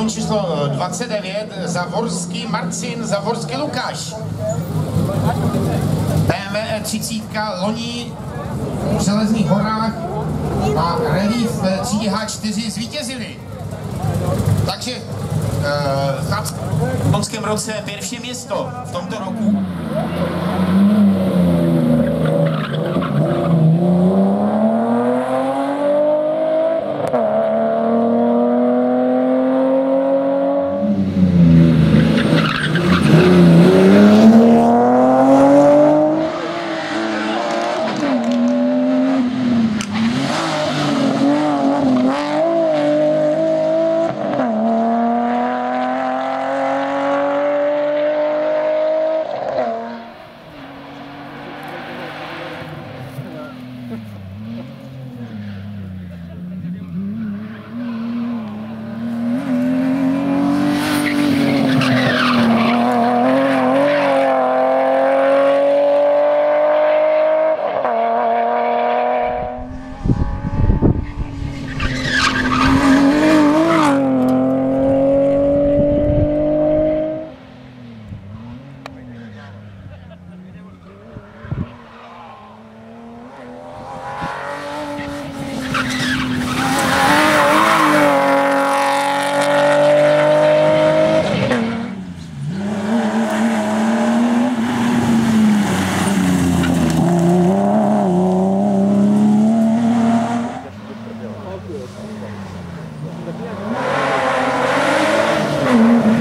karton číslo 29, Zavorský Marcin, Zavorský Lukáš. BMW 30 loni v Železných horách a rally v třídě H4 zvítězili. Takže uh, v loňském roce pierwsze město v tomto roku. Mm-hmm.